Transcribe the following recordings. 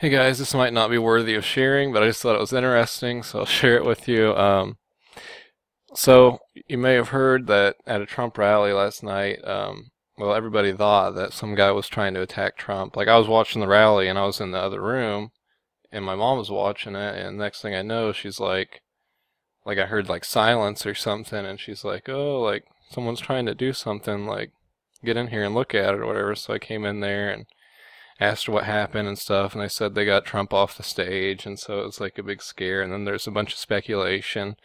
Hey guys, this might not be worthy of sharing, but I just thought it was interesting, so I'll share it with you. Um, so you may have heard that at a Trump rally last night, um, well, everybody thought that some guy was trying to attack Trump. Like I was watching the rally and I was in the other room, and my mom was watching it, and next thing I know, she's like, like I heard like silence or something, and she's like, oh, like someone's trying to do something, like get in here and look at it or whatever. So I came in there and asked what happened and stuff, and they said they got Trump off the stage, and so it was like a big scare. And then there's a bunch of speculation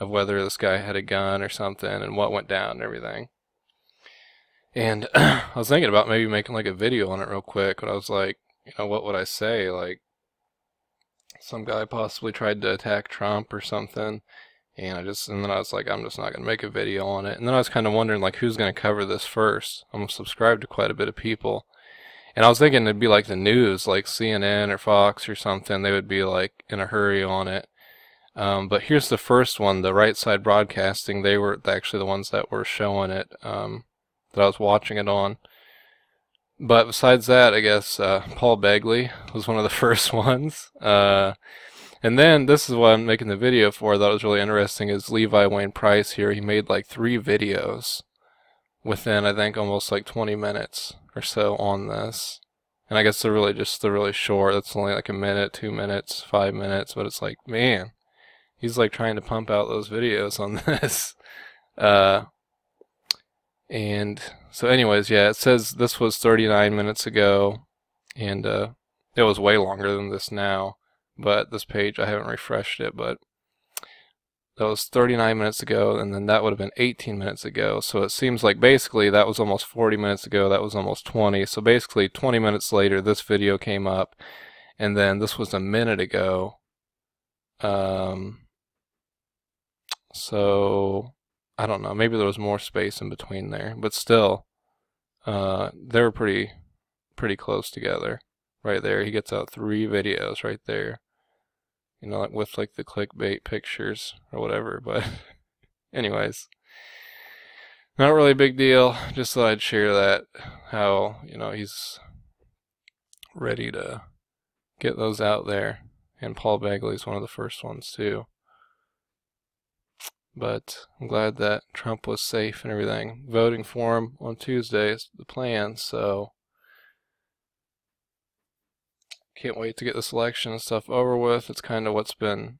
of whether this guy had a gun or something and what went down and everything. And I was thinking about maybe making like a video on it real quick, but I was like, you know, what would I say? Like, some guy possibly tried to attack Trump or something. And I just, and then I was like, I'm just not going to make a video on it. And then I was kind of wondering, like, who's going to cover this first? I'm subscribed to quite a bit of people. And I was thinking it'd be like the news, like CNN or Fox or something. They would be like in a hurry on it. Um, but here's the first one, the Right Side Broadcasting. They were actually the ones that were showing it, um, that I was watching it on. But besides that, I guess uh, Paul Begley was one of the first ones. Uh, and then this is what I'm making the video for. That was really interesting. Is Levi Wayne Price here? He made like three videos within I think almost like 20 minutes or so on this. And I guess they're really just they're really short. That's only like a minute, two minutes, five minutes. But it's like, man, he's like trying to pump out those videos on this. Uh, and so, anyways, yeah, it says this was 39 minutes ago, and uh, it was way longer than this now. But this page, I haven't refreshed it, but that was 39 minutes ago, and then that would have been 18 minutes ago. So it seems like basically that was almost 40 minutes ago, that was almost 20. So basically 20 minutes later, this video came up, and then this was a minute ago. Um, so I don't know, maybe there was more space in between there, but still, uh, they were pretty, pretty close together. Right there, he gets out three videos right there you know, like with like the clickbait pictures or whatever. But, anyways, not really a big deal. Just thought I'd share that how you know he's ready to get those out there, and Paul Begley's one of the first ones too. But I'm glad that Trump was safe and everything. Voting for him on Tuesday is the plan, so can't wait to get the selection and stuff over with. It's kind of what's been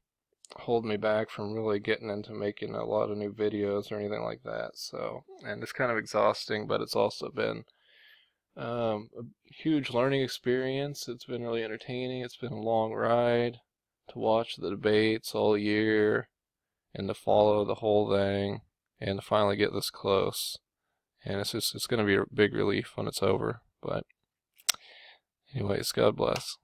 holding me back from really getting into making a lot of new videos or anything like that. So, and it's kind of exhausting, but it's also been um, a huge learning experience. It's been really entertaining. It's been a long ride to watch the debates all year and to follow the whole thing and to finally get this close. And it's just, it's going to be a big relief when it's over. But anyways, God bless.